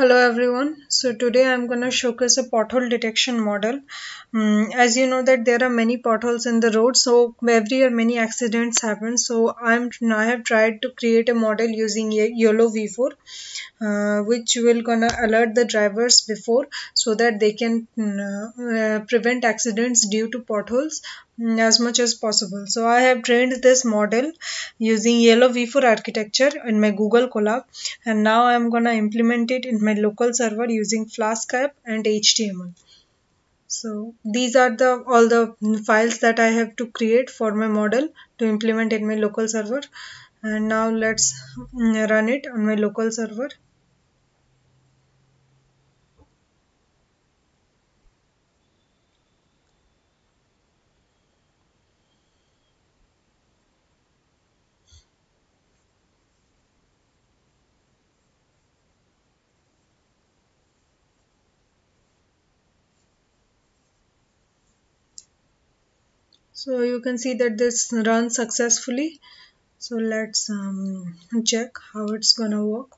Hello everyone. So today I'm going to showcase a pothole detection model. Um, as you know that there are many potholes in the road so every year many accidents happen so I'm I have tried to create a model using YOLO V4 uh, which will gonna alert the drivers before so that they can uh, prevent accidents due to potholes as much as possible. So I have trained this model using YOLO V4 architecture in my Google Colab and now I'm gonna implement it in my local server using Flask app and HTML. So these are the all the files that I have to create for my model to implement in my local server and now let's mm, run it on my local server. So you can see that this runs successfully. So let's um, check how it's gonna work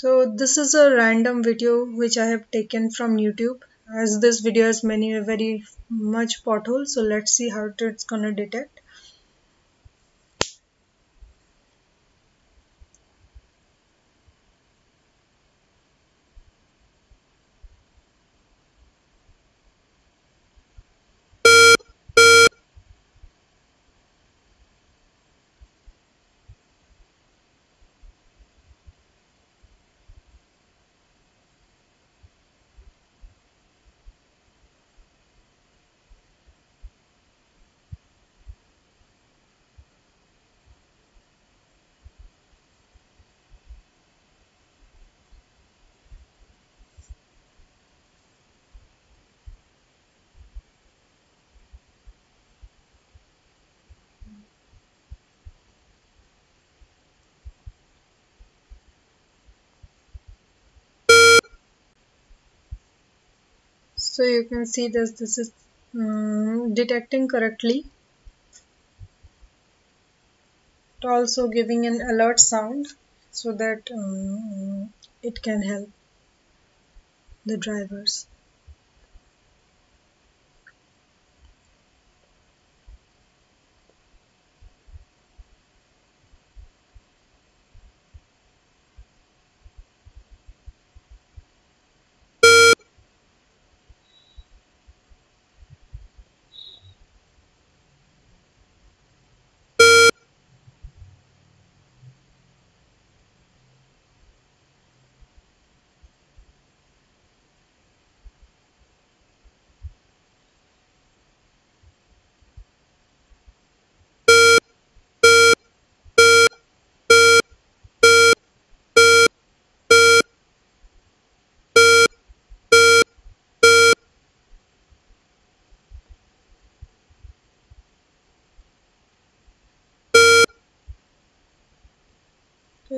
So this is a random video which I have taken from YouTube as this video has many very much potholes so let's see how it's gonna detect. So you can see this this is um, detecting correctly. Also giving an alert sound so that um, it can help the drivers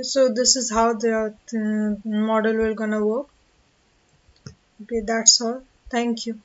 so this is how the uh, model will gonna work. Okay that's all. Thank you